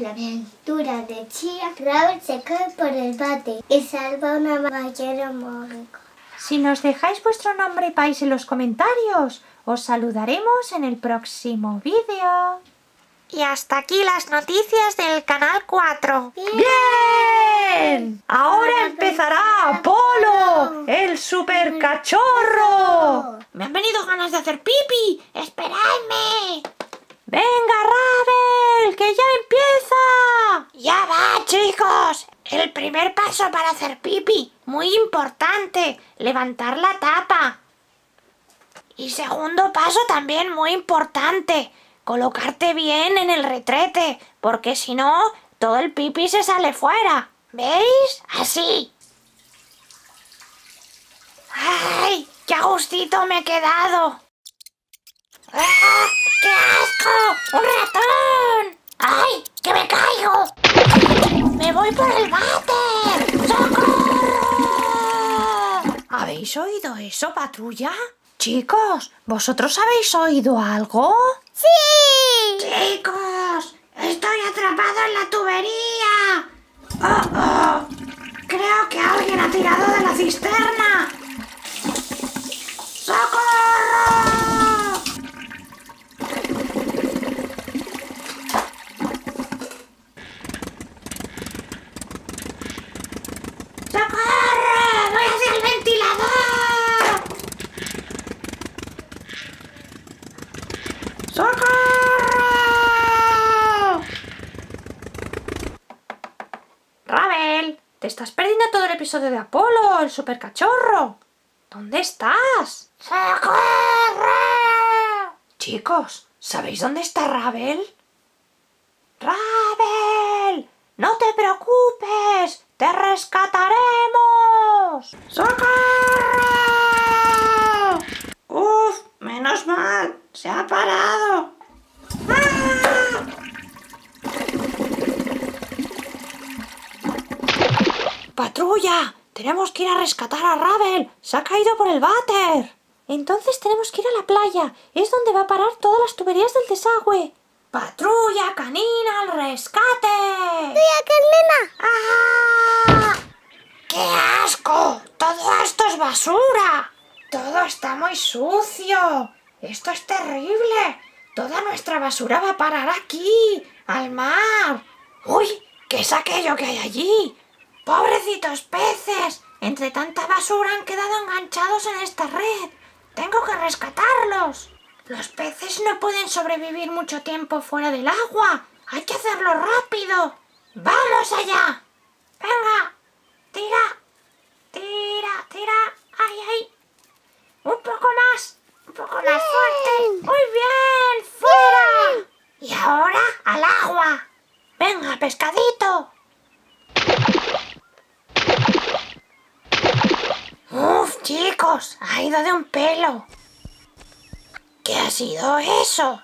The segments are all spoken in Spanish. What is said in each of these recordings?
La aventura de Chia, Raúl se cae por el bate y salva una ballena mágica. Si nos dejáis vuestro nombre y país en los comentarios, os saludaremos en el próximo vídeo. Y hasta aquí las noticias del canal 4. ¡Bien! Ahora empezará Apolo, el super cachorro. Me han venido ganas de hacer pipi. ¡Esperadme! ¡Venga, Rabel! ¡Que ya empieza! ¡Ya va, chicos! El primer paso para hacer pipi, muy importante, levantar la tapa. Y segundo paso también muy importante, colocarte bien en el retrete, porque si no, todo el pipi se sale fuera. ¿Veis? Así. ¡Ay! ¡Qué gustito me he quedado! ¡Ah! ¡Qué asco! ¡Un ratón! ¡Ay! ¡Que me caigo! ¡Me voy por el váter! ¡Socorro! ¿Habéis oído eso, patrulla? Chicos, ¿vosotros habéis oído algo? ¡Sí! Chicos, estoy atrapado en la tubería. Oh, oh. Creo que alguien ha tirado de la cisterna. ¡Socorro! ¡Socorro! ¡Voy hacia el ventilador! ¡Socorro! Rabel, te estás perdiendo todo el episodio de Apolo, el super cachorro. ¿Dónde estás? ¡Socorro! Chicos, ¿sabéis dónde está Rabel? ¡Rabel! ¡No te preocupes! ¡Te rescataremos! ¡Socorro! ¡Uf! Menos mal. Se ha parado. ¡Ah! ¡Patrulla! Tenemos que ir a rescatar a Rabel. Se ha caído por el váter. Entonces tenemos que ir a la playa. Es donde va a parar todas las tuberías del desagüe. ¡Patrulla canina al rescate! ¡Tía Carlina! ¡Ah! ¡Qué asco! Todo esto es basura. Todo está muy sucio. Esto es terrible. Toda nuestra basura va a parar aquí, al mar. ¡Uy! ¿Qué es aquello que hay allí? ¡Pobrecitos peces! Entre tanta basura han quedado enganchados en esta red. Tengo que rescatarlos. Los peces no pueden sobrevivir mucho tiempo fuera del agua. Hay que hacerlo rápido. ¡Vamos allá! ¡Venga! ¡Tira! ¡Tira! ¡Tira! ¡Ay, ay! ¡Un poco más! ¡Un poco más fuerte! ¡Muy bien! ¡Fuera! Y ahora al agua. ¡Venga, pescadito! ¡Uf, chicos! Ha ido de un pelo. ¿Qué ha sido eso?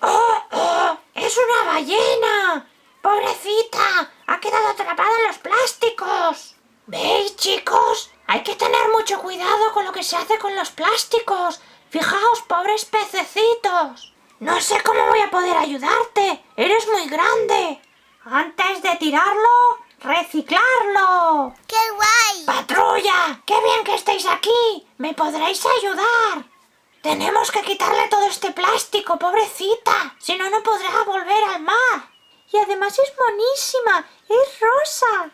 ¡Oh, oh! ¡Es una ballena! ¡Pobrecita! Ha quedado atrapada en los plásticos. ¿Veis, chicos? Hay que tener mucho cuidado con lo que se hace con los plásticos. Fijaos, pobres pececitos. No sé cómo voy a poder ayudarte. Eres muy grande. Antes de tirarlo, reciclarlo. ¡Qué guay! ¡Patrulla! ¡Qué bien que estéis aquí! ¿Me podréis ayudar? Tenemos que quitarle todo este plástico, pobrecita. Si no, no podrá volver al mar. Y además es monísima. Es rosa.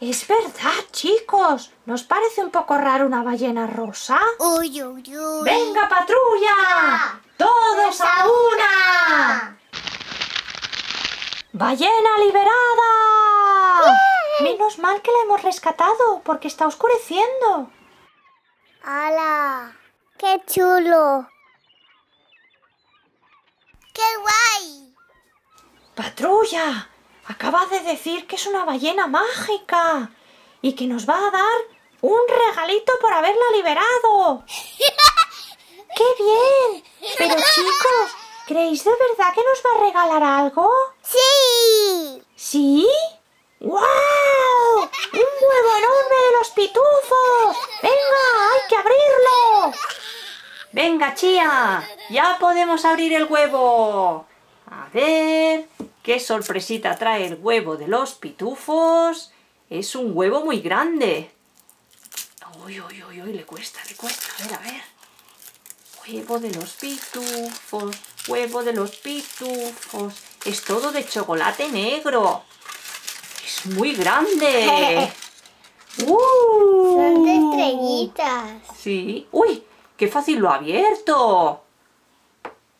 Es verdad, chicos. ¿Nos parece un poco raro una ballena rosa? ¡Uy, uy, uy! ¡Venga, patrulla! ¡Todos a una! ¡Ballena liberada! Menos mal que la hemos rescatado, porque está oscureciendo. ¡Hala! ¡Qué chulo! ¡Qué guay! Patrulla, acaba de decir que es una ballena mágica y que nos va a dar un regalito por haberla liberado. ¡Qué bien! Pero chicos, ¿creéis de verdad que nos va a regalar algo? ¡Sí! ¿Sí? ¡Guau! ¡Un huevo enorme de los pitufos! ¡Venga, hay que abrirlo! Venga, Chía, ya podemos abrir el huevo. A ver, ¿Qué sorpresita trae el huevo de los pitufos? Es un huevo muy grande. Uy, uy, uy, uy, le cuesta, le cuesta. A ver, a ver. Huevo de los pitufos, huevo de los pitufos. Es todo de chocolate negro. Es muy grande. ¡Uh! Son de estrellitas. Sí. ¡Uy! ¡Qué fácil lo ha abierto!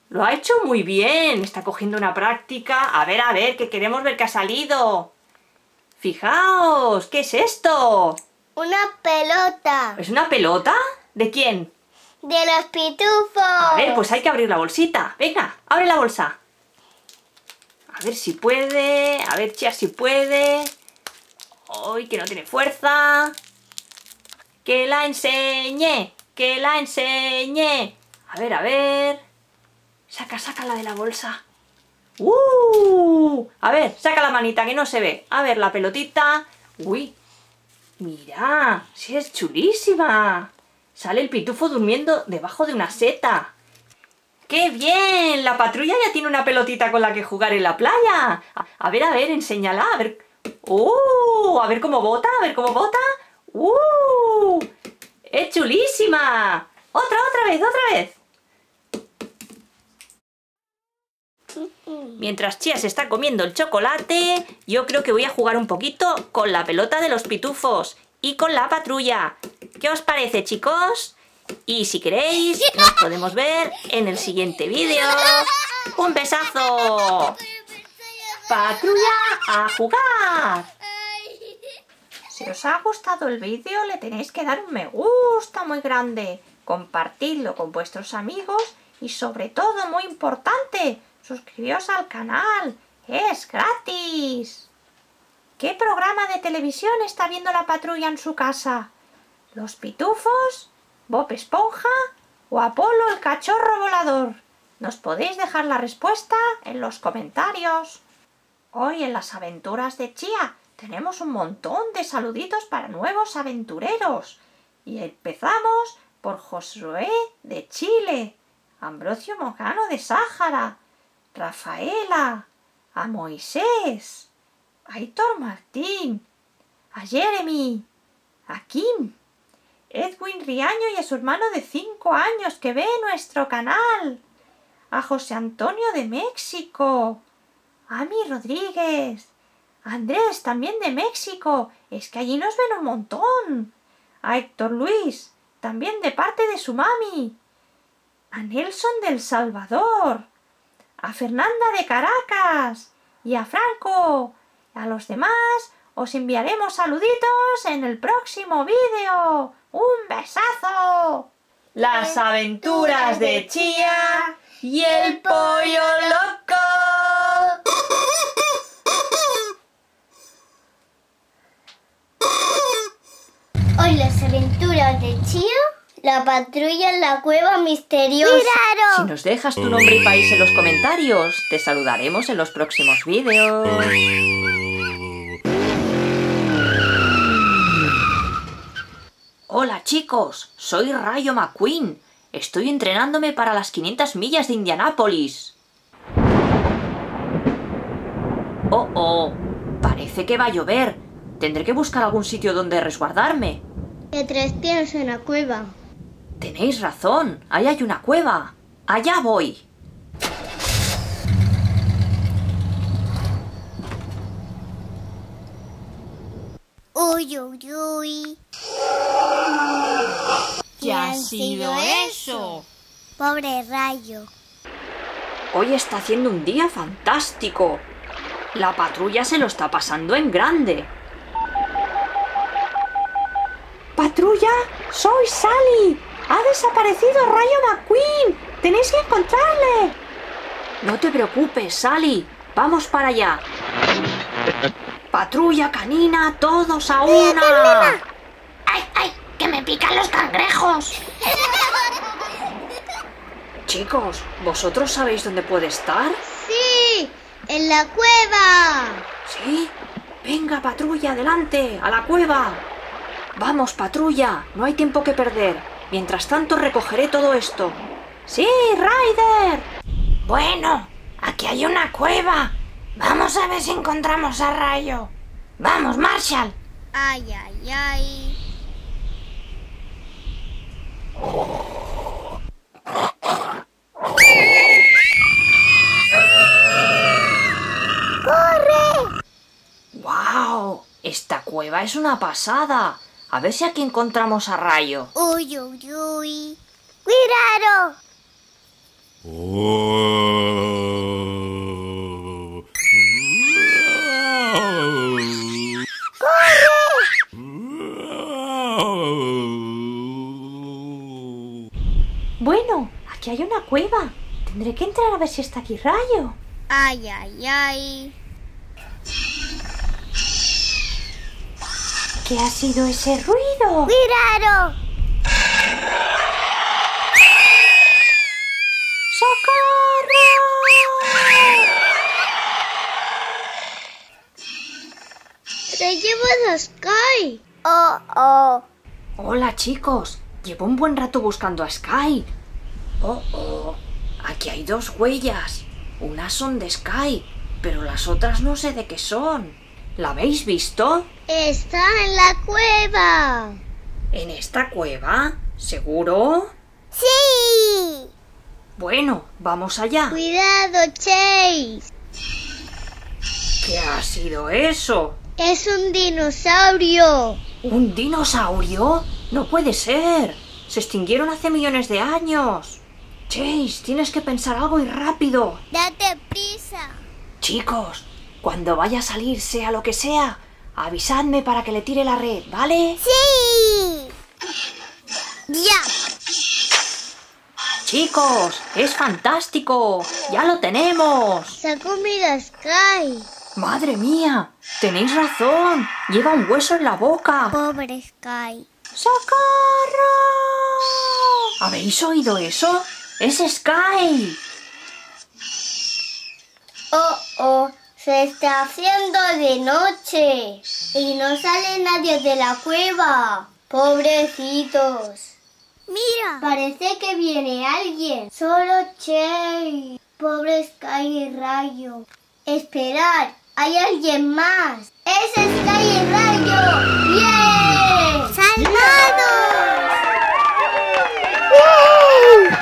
Lo ha hecho muy bien. Está cogiendo una práctica. A ver, a ver, que queremos ver qué ha salido. Fijaos, ¿qué es esto? Una pelota ¿Es una pelota? ¿De quién? de los pitufos. A ver, pues hay que abrir la bolsita. Venga, abre la bolsa. A ver si puede. A ver, Chia, si puede. ¡Ay, que no tiene fuerza! ¡Que la enseñe! ¡Que la enseñe! A ver, a ver. Saca, sácala de la bolsa. ¡Uh! A ver, saca la manita que no se ve. A ver, la pelotita. ¡Uy! Mira, sí es chulísima. Sale el pitufo durmiendo debajo de una seta. ¡Qué bien! La patrulla ya tiene una pelotita con la que jugar en la playa. A, a ver, a ver, enséñala. A ver. ¡Uh! A ver cómo bota, a ver cómo bota. ¡Uh! ¡Es chulísima! ¡Otra, otra vez, otra vez! Mientras Chia se está comiendo el chocolate, yo creo que voy a jugar un poquito con la pelota de los pitufos y con la patrulla. ¿Qué os parece, chicos? Y si queréis, nos podemos ver en el siguiente vídeo. ¡Un besazo! ¡Patrulla a jugar! Si os ha gustado el vídeo, le tenéis que dar un me gusta muy grande, compartidlo con vuestros amigos y sobre todo, muy importante, suscribiros al canal. ¡Es gratis! ¿Qué programa de televisión está viendo la patrulla en su casa? ¿Los pitufos? ¿Bob Esponja? ¿O Apolo el cachorro volador? Nos podéis dejar la respuesta en los comentarios. Hoy en las aventuras de Chía tenemos un montón de saluditos para nuevos aventureros. Y empezamos por Josué de Chile, Ambrosio Mocano de Sáhara, Rafaela, a Moisés, a Héctor Martín, a Jeremy, a Kim, Edwin Riaño y a su hermano de cinco años que ve nuestro canal, a José Antonio de México, Ami Rodríguez, Andrés también de México, es que allí nos ven un montón, a Héctor Luis, también de parte de su mami, a Nelson del Salvador, a Fernanda de Caracas y a Franco. A los demás os enviaremos saluditos en el próximo vídeo. ¡Un besazo! Las aventuras de Chía y el pollo loco. Hoy las aventuras de Chío, la patrulla en la cueva misteriosa. Si nos dejas tu nombre y país en los comentarios, te saludaremos en los próximos vídeos. Hola chicos, soy Rayo McQueen. Estoy entrenándome para las 500 millas de Indianápolis. Oh, oh, parece que va a llover. Tendré que buscar algún sitio donde resguardarme. Que tres tienes en la cueva. Tenéis razón, ahí hay una cueva. Allá voy. Uy, uy, uy. ¿Qué ha sido eso? Pobre rayo. Hoy está haciendo un día fantástico. La patrulla se lo está pasando en grande. ¡Patrulla! ¡Soy Sally! ¡Ha desaparecido Rayo McQueen! ¡Tenéis que encontrarle! No te preocupes, Sally. Vamos para allá. Patrulla canina, todos a una. ¡Ay, ay! ¡Que me pican los cangrejos! Chicos, ¿vosotros sabéis dónde puede estar? Sí, en la cueva. ¿Sí? Venga, patrulla, adelante, a la cueva. Vamos, patrulla, no hay tiempo que perder. Mientras tanto recogeré todo esto. ¡Sí, Ryder! Bueno, aquí hay una cueva. Vamos a ver si encontramos a Rayo. Vamos, Marshall. Ay, ay, ay. ¡Corre! ¡Wow! Esta cueva es una pasada. A ver si aquí encontramos a Rayo. Uy, uy, uy. ¡Cuidado! Bueno, aquí hay una cueva. Tendré que entrar a ver si está aquí Rayo. Ay, ay, ay. ¿Qué ha sido ese ruido? ¡Cuidado! ¡Te llevas a Sky! Oh, oh. Hola chicos, llevo un buen rato buscando a Sky. Oh, oh, aquí hay dos huellas. Unas son de Sky, pero las otras no sé de qué son. ¿La habéis visto? Está en la cueva. ¿En esta cueva? ¿Seguro? Sí. Bueno, vamos allá. Cuidado, Chase. ¿Qué ha sido eso? Es un dinosaurio. ¿Un dinosaurio? No puede ser. Se extinguieron hace millones de años. Chase, tienes que pensar algo y rápido. Date prisa. Chicos, cuando vaya a salir, sea lo que sea, avisadme para que le tire la red, ¿vale? Sí. Ya. Chicos, es fantástico. Ya lo tenemos. Se ha comido a Sky. Madre mía, tenéis razón. Lleva un hueso en la boca. Pobre Sky. ¡Socorro! ¿Habéis oído eso? ¡Es Sky! Oh, oh. Se está haciendo de noche y no sale nadie de la cueva. Pobrecitos. Mira. Parece que viene alguien. Solo Che. Pobre Sky y Rayo. Esperad, hay alguien más. ¡Es Sky y Rayo! ¡Bien! ¡Salvados! ¡Bien!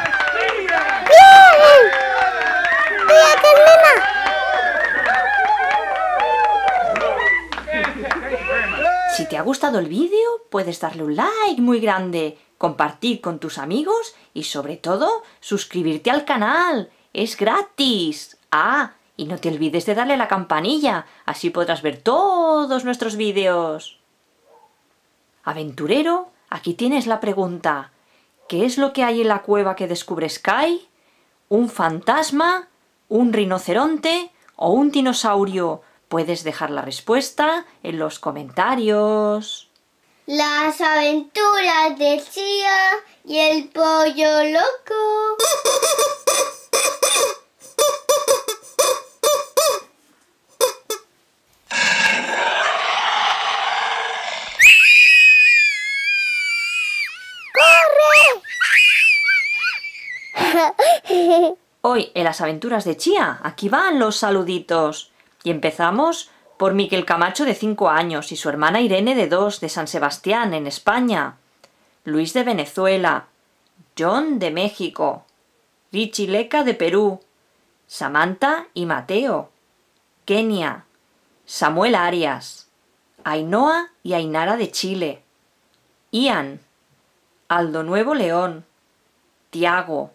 ¡Bien! ¡Cuídate, nena! Si te ha gustado el vídeo, puedes darle un like muy grande, compartir con tus amigos y sobre todo suscribirte al canal. Es gratis. Ah, y no te olvides de darle a la campanilla, así podrás ver todos nuestros vídeos. Aventurero, aquí tienes la pregunta. ¿Qué es lo que hay en la cueva que descubre Sky? ¿Un fantasma? ¿Un rinoceronte? ¿O un dinosaurio? Puedes dejar la respuesta en los comentarios. Las aventuras de Chía y el pollo loco. ¡Corre! Hoy en las aventuras de Chía, aquí van los saluditos. Y empezamos por Miquel Camacho de 5 años y su hermana Irene de 2 de San Sebastián, en España. Luis de Venezuela. John de México. Richie Leca de Perú. Samantha y Mateo. Kenia. Samuel Arias. Ainhoa y Ainara de Chile. Ian. Aldo Nuevo León. Tiago.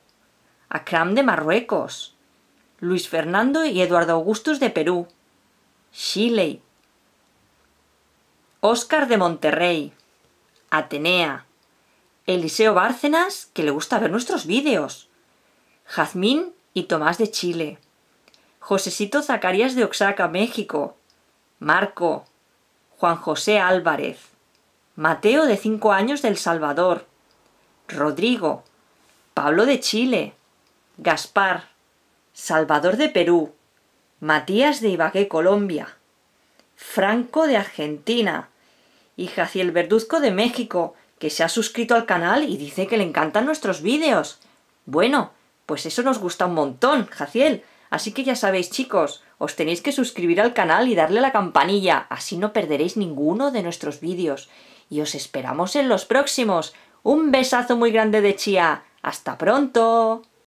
Akram de Marruecos. Luis Fernando y Eduardo Augustus de Perú. Shiley. Óscar de Monterrey. Atenea. Eliseo Bárcenas, que le gusta ver nuestros vídeos. Jazmín y Tomás de Chile. Josecito Zacarías de Oaxaca, México. Marco. Juan José Álvarez. Mateo de 5 años del Salvador. Rodrigo. Pablo de Chile. Gaspar. Salvador de Perú. Matías de Ibagué, Colombia, Franco de Argentina y Jaciel Verduzco de México, que se ha suscrito al canal y dice que le encantan nuestros vídeos. Bueno, pues eso nos gusta un montón, Jaciel. Así que ya sabéis, chicos, os tenéis que suscribir al canal y darle la campanilla, así no perderéis ninguno de nuestros vídeos. Y os esperamos en los próximos. Un besazo muy grande de Chía. ¡Hasta pronto!